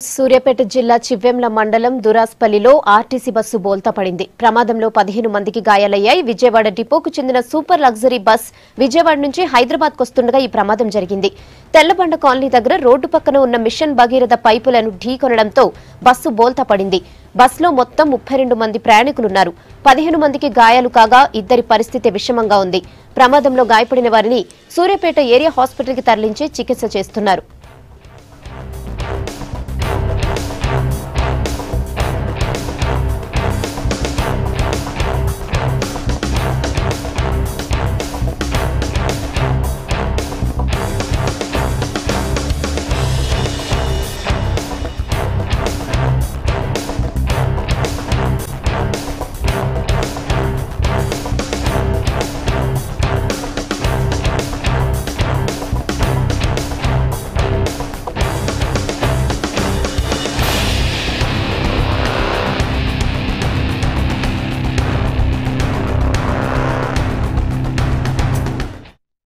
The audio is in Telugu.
సూర్యాపేట జిల్లా చివ్వెంల మండలం దురాస్పల్లిలో ఆర్టీసీ బస్సు బోల్తా పడింది. ప్రమాదంలో పదిహేను మందికి గాయాలయ్యాయి. విజయవాడ డిపోకు చెందిన సూపర్ లగ్జరీ బస్ విజయవాడ నుంచి హైదరాబాద్ వస్తుండగా ఈ ప్రమాదం జరిగింది. తెల్లబండ కాలనీ దగ్గర రోడ్డు పక్కన ఉన్న మిషన్ భగీరథ పైపులను ఢీకొనడంతో బస్సు బోల్తా పడింది. బస్సులో మొత్తం ముప్పై రెండు మంది ప్రయాణికులున్నారు. పదిహేను మందికి గాయాలు కాగా ఇద్దరి పరిస్థితి విషమంగా ఉంది. ప్రమాదంలో గాయపడిన వారిని సూర్యాపేట ఏరియా హాస్పిటల్కి తరలించి చికిత్స చేస్తున్నారు.